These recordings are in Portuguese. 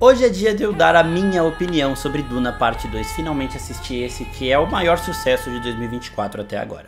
Hoje é dia de eu dar a minha opinião sobre Duna Parte 2. Finalmente assisti esse que é o maior sucesso de 2024 até agora.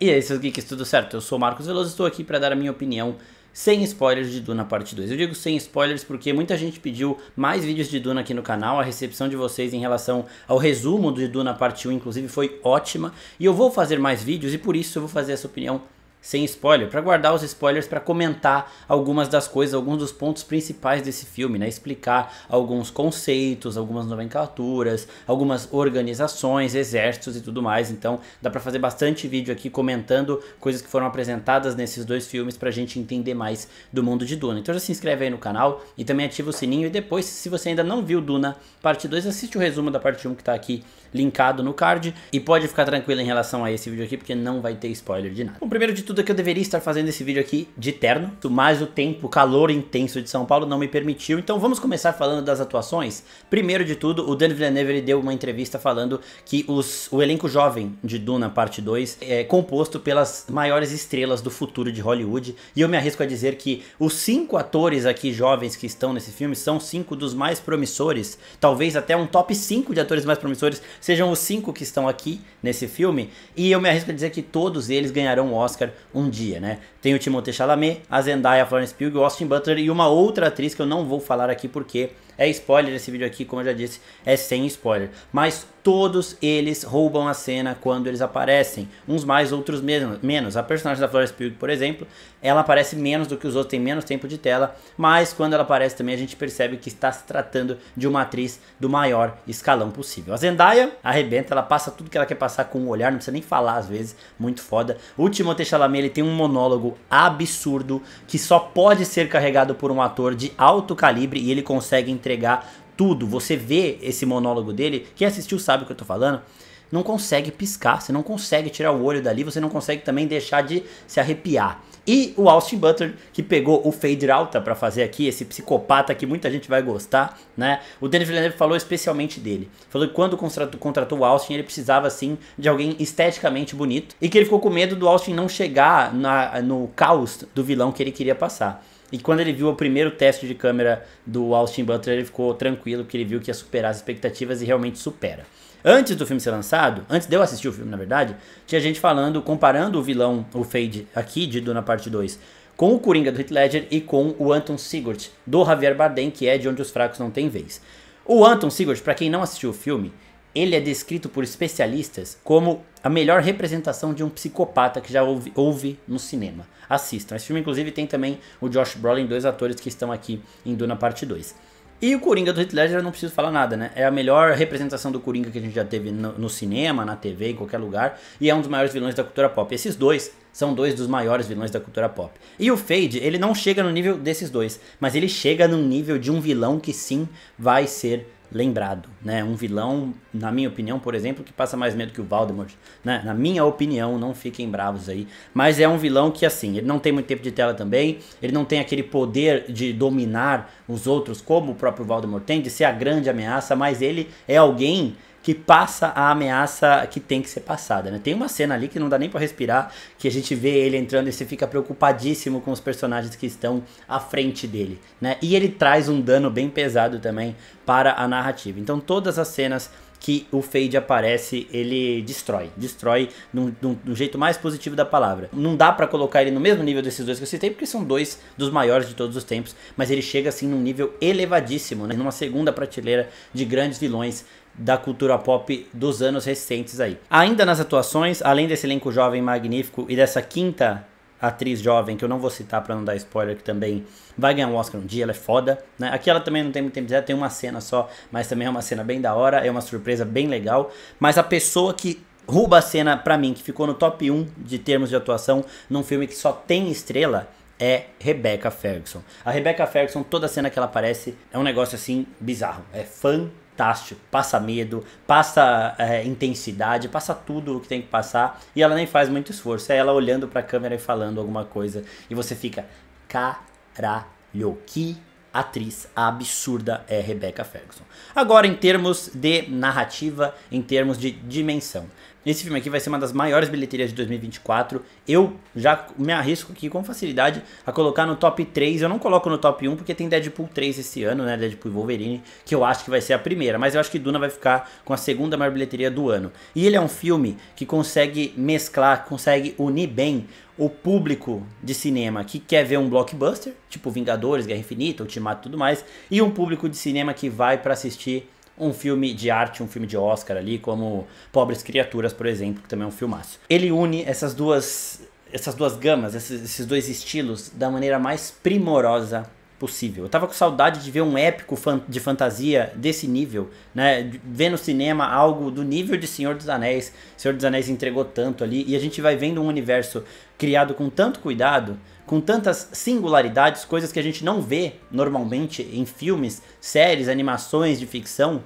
E aí, seus geeks, tudo certo? Eu sou o Marcos Veloso, estou aqui para dar a minha opinião sem spoilers de Duna parte 2. Eu digo sem spoilers porque muita gente pediu mais vídeos de Duna aqui no canal. A recepção de vocês em relação ao resumo de Duna parte 1, inclusive, foi ótima. E eu vou fazer mais vídeos e por isso eu vou fazer essa opinião sem spoiler, para guardar os spoilers para comentar algumas das coisas, alguns dos pontos principais desse filme, né? Explicar alguns conceitos, algumas nomenclaturas, algumas organizações, exércitos e tudo mais. Então, dá para fazer bastante vídeo aqui comentando coisas que foram apresentadas nesses dois filmes pra gente entender mais do mundo de Duna. Então, já se inscreve aí no canal e também ativa o sininho e depois, se você ainda não viu Duna parte 2, assiste o resumo da parte 1 que tá aqui linkado no card e pode ficar tranquilo em relação a esse vídeo aqui porque não vai ter spoiler de nada. Bom, primeiro de tudo é que eu deveria estar fazendo esse vídeo aqui de terno, mas o tempo, o calor intenso de São Paulo não me permitiu. Então vamos começar falando das atuações. Primeiro de tudo, o Dan Villeneuve deu uma entrevista falando que os, o elenco jovem de Duna Parte 2 é composto pelas maiores estrelas do futuro de Hollywood. E eu me arrisco a dizer que os cinco atores aqui jovens que estão nesse filme são cinco dos mais promissores, talvez até um top 5 de atores mais promissores sejam os cinco que estão aqui nesse filme. E eu me arrisco a dizer que todos eles ganharão o Oscar um dia, né? Tem o Timothée Chalamet, a Zendaya, a Florence Pugh, o Austin Butler e uma outra atriz que eu não vou falar aqui porque é spoiler esse vídeo aqui, como eu já disse, é sem spoiler. Mas todos eles roubam a cena quando eles aparecem. Uns mais, outros menos. A personagem da Florence Pugh, por exemplo, ela aparece menos do que os outros, tem menos tempo de tela. Mas quando ela aparece também, a gente percebe que está se tratando de uma atriz do maior escalão possível. A Zendaya arrebenta, ela passa tudo que ela quer passar com o olhar, não precisa nem falar às vezes, muito foda. O Timothée Chalamet, ele tem um monólogo absurdo que só pode ser carregado por um ator de alto calibre e ele consegue entregar entregar tudo. Você vê esse monólogo dele, quem assistiu sabe o que eu tô falando. Não consegue piscar, você não consegue tirar o olho dali, você não consegue também deixar de se arrepiar. E o Austin Butler, que pegou o Fade Alta para fazer aqui, esse psicopata que muita gente vai gostar, né? O Denis Villeneuve falou especialmente dele. Falou que quando contratou, contratou o Austin, ele precisava, assim, de alguém esteticamente bonito. E que ele ficou com medo do Austin não chegar na, no caos do vilão que ele queria passar. E quando ele viu o primeiro teste de câmera do Austin Butler, ele ficou tranquilo, porque ele viu que ia superar as expectativas e realmente supera. Antes do filme ser lançado, antes de eu assistir o filme, na verdade, tinha gente falando, comparando o vilão, o Fade, aqui de Duna Parte 2, com o Coringa do Heath Ledger e com o Anton Sigurd, do Javier Bardem, que é de Onde os Fracos Não Têm Vez. O Anton Sigurd, para quem não assistiu o filme, ele é descrito por especialistas como a melhor representação de um psicopata que já houve, houve no cinema. Assistam. Esse filme, inclusive, tem também o Josh Brolin, dois atores que estão aqui em Duna Parte 2. E o Coringa do Heath Ledger, eu não preciso falar nada, né? É a melhor representação do Coringa que a gente já teve no, no, cinema, na TV, em qualquer lugar. E é um dos maiores vilões da cultura pop. Esses dois são dois dos maiores vilões da cultura pop. E o Fade, ele não chega no nível desses dois, mas ele chega no nível de um vilão que sim vai ser lembrado, né? Um vilão, na minha opinião, por exemplo, que passa mais medo que o Voldemort, né? Na minha opinião, não fiquem bravos aí, mas é um vilão que assim, ele não tem muito tempo de tela também, ele não tem aquele poder de dominar os outros como o próprio Voldemort tem, de ser a grande ameaça, mas ele é alguém que passa a ameaça que tem que ser passada, né? Tem uma cena ali que não dá nem para respirar, que a gente vê ele entrando e você fica preocupadíssimo com os personagens que estão à frente dele, né? E ele traz um dano bem pesado também para a narrativa. Então todas as cenas que o Fade aparece, ele destrói. Destrói do jeito mais positivo da palavra. Não dá para colocar ele no mesmo nível desses dois que eu citei, porque são dois dos maiores de todos os tempos, mas ele chega assim num nível elevadíssimo, né? numa segunda prateleira de grandes vilões da cultura pop dos anos recentes aí. Ainda nas atuações, além desse elenco jovem magnífico e dessa quinta atriz jovem, que eu não vou citar para não dar spoiler, que também vai ganhar um Oscar um dia, ela é foda, né? Aqui ela também não tem muito tempo de tem uma cena só, mas também é uma cena bem da hora, é uma surpresa bem legal, mas a pessoa que rouba a cena pra mim, que ficou no top 1 de termos de atuação num filme que só tem estrela, é Rebecca Ferguson. A Rebecca Ferguson, toda cena que ela aparece é um negócio assim bizarro, é fantástico fantástico, passa medo, passa é, intensidade, passa tudo o que tem que passar e ela nem faz muito esforço. É ela olhando para a câmera e falando alguma coisa e você fica caralho, que atriz absurda é Rebecca Ferguson. Agora, em termos de narrativa, em termos de dimensão. Esse filme aqui vai ser uma das maiores bilheterias de 2024. Eu já me arrisco aqui com facilidade a colocar no top 3. Eu não coloco no top 1 porque tem Deadpool 3 esse ano, né? Deadpool e Wolverine, que eu acho que vai ser a primeira. Mas eu acho que Duna vai ficar com a segunda maior bilheteria do ano. E ele é um filme que consegue mesclar, consegue unir bem o público de cinema que quer ver um blockbuster, tipo Vingadores, Guerra Infinita, Ultimato e tudo mais, e um público de cinema que vai para assistir um filme de arte, um filme de Oscar ali, como Pobres Criaturas, por exemplo, que também é um filmaço. Ele une essas duas essas duas gamas, esses, esses dois estilos da maneira mais primorosa possível. Eu tava com saudade de ver um épico de fantasia desse nível, né? Ver no cinema algo do nível de Senhor dos Anéis. Senhor dos Anéis entregou tanto ali e a gente vai vendo um universo criado com tanto cuidado, com tantas singularidades, coisas que a gente não vê normalmente em filmes, séries, animações de ficção,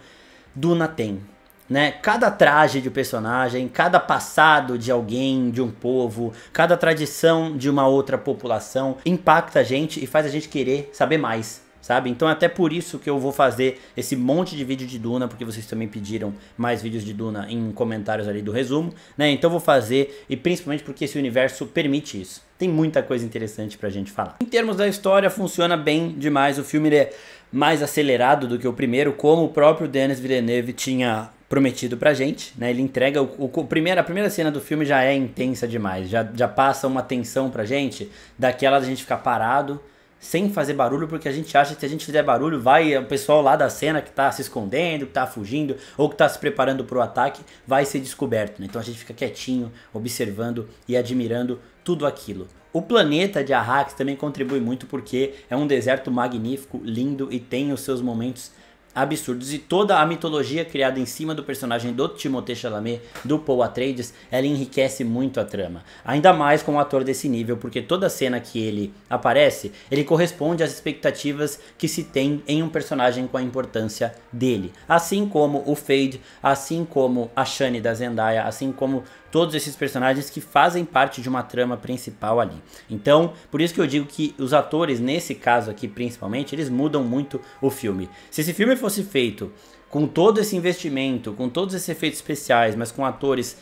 Duna tem. Né? Cada traje de personagem, cada passado de alguém, de um povo, cada tradição de uma outra população impacta a gente e faz a gente querer saber mais sabe? Então é até por isso que eu vou fazer esse monte de vídeo de Duna, porque vocês também pediram mais vídeos de Duna em comentários ali do resumo, né? Então vou fazer e principalmente porque esse universo permite isso. Tem muita coisa interessante pra gente falar. Em termos da história, funciona bem demais. O filme é mais acelerado do que o primeiro, como o próprio Denis Villeneuve tinha prometido pra gente, né? Ele entrega o, o, o primeiro, a primeira cena do filme já é intensa demais, já, já passa uma tensão pra gente, daquela da gente ficar parado, sem fazer barulho, porque a gente acha que se a gente fizer barulho, vai o pessoal lá da cena que tá se escondendo, que tá fugindo, ou que tá se preparando pro ataque, vai ser descoberto. Né? Então a gente fica quietinho, observando e admirando tudo aquilo. O planeta de Arrakis também contribui muito porque é um deserto magnífico, lindo e tem os seus momentos absurdos. E toda a mitologia criada em cima do personagem do Timothée Chalamet, do Paul Atreides, ela enriquece muito a trama. Ainda mais com um ator desse nível, porque toda cena que ele aparece, ele corresponde às expectativas que se tem em um personagem com a importância dele. Assim como o Fade, assim como a Shani da Zendaya, assim como todos esses personagens que fazem parte de uma trama principal ali. Então, por isso que eu digo que os atores, nesse caso aqui principalmente, eles mudam muito o filme. Se esse filme fosse feito com todo esse investimento, com todos esses efeitos especiais, mas com atores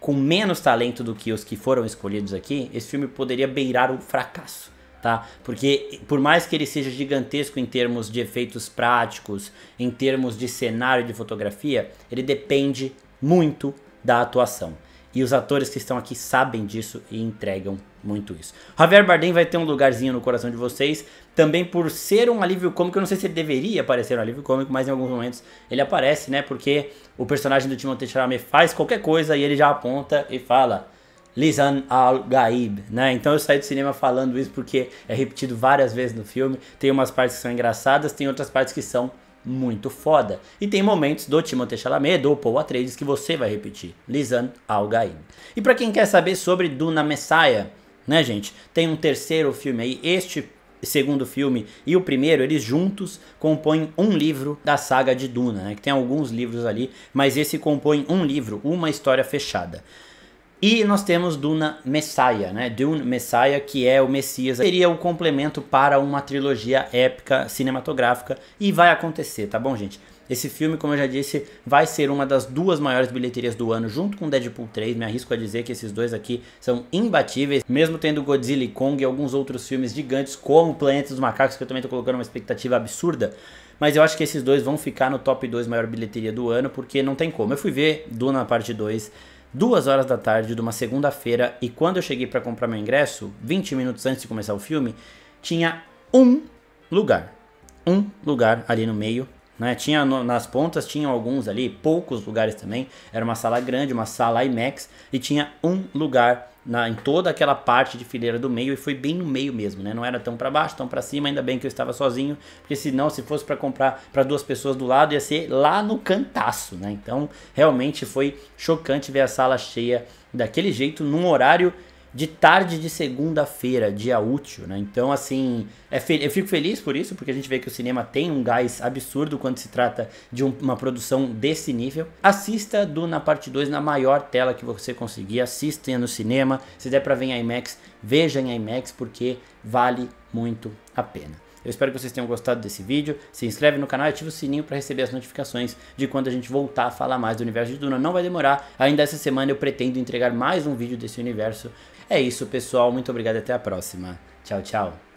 com menos talento do que os que foram escolhidos aqui, esse filme poderia beirar o fracasso. Tá? Porque por mais que ele seja gigantesco em termos de efeitos práticos, em termos de cenário de fotografia, ele depende muito da atuação. E os atores que estão aqui sabem disso e entregam muito isso. Javier Bardem vai ter um lugarzinho no coração de vocês, também por ser um alívio cômico. Eu não sei se ele deveria aparecer no alívio cômico, mas em alguns momentos ele aparece, né? Porque o personagem do Timothée Chalamet faz qualquer coisa e ele já aponta e fala Lisan al-Gaib, né? Então eu saí do cinema falando isso porque é repetido várias vezes no filme. Tem umas partes que são engraçadas, tem outras partes que são muito foda. E tem momentos do Timothée Chalamet, do Paul Atreides, que você vai repetir. Lisan Al-Gaib. E para quem quer saber sobre Duna Messiah, né, gente? Tem um terceiro filme aí. Este segundo filme e o primeiro, eles juntos compõem um livro da saga de Duna, né? Que tem alguns livros ali, mas esse compõe um livro, uma história fechada. E nós temos Duna Messiah, né? Dune Messiah, que é o Messias. Seria o complemento para uma trilogia épica cinematográfica e vai acontecer, tá bom, gente? Esse filme, como eu já disse, vai ser uma das duas maiores bilheterias do ano, junto com Deadpool 3. Me arrisco a dizer que esses dois aqui são imbatíveis, mesmo tendo Godzilla e Kong e alguns outros filmes gigantes, como Planeta dos Macacos, que eu também tô colocando uma expectativa absurda. Mas eu acho que esses dois vão ficar no top 2 maior bilheteria do ano, porque não tem como. Eu fui ver Duna parte 2 duas horas da tarde de uma segunda-feira e quando eu cheguei para comprar meu ingresso, 20 minutos antes de começar o filme, tinha um lugar. Um lugar ali no meio. Né? Tinha no, nas pontas, tinham alguns ali, poucos lugares também. Era uma sala grande, uma sala IMAX, e tinha um lugar na, em toda aquela parte de fileira do meio e foi bem no meio mesmo, né? Não era tão para baixo, tão para cima, ainda bem que eu estava sozinho, porque senão se fosse para comprar para duas pessoas do lado ia ser lá no cantaço, né? Então, realmente foi chocante ver a sala cheia daquele jeito num horário de tarde de segunda-feira, dia útil, né? Então, assim, é eu fico feliz por isso, porque a gente vê que o cinema tem um gás absurdo quando se trata de um, uma produção desse nível. Assista do na parte 2 na maior tela que você conseguir, assista no cinema, se der para ver em IMAX, veja em IMAX porque vale muito a pena. Eu espero que vocês tenham gostado desse vídeo. Se inscreve no canal e ativa o sininho para receber as notificações de quando a gente voltar a falar mais do universo de Duna. Não vai demorar. Ainda essa semana eu pretendo entregar mais um vídeo desse universo. É isso, pessoal. Muito obrigado e até a próxima. Tchau, tchau.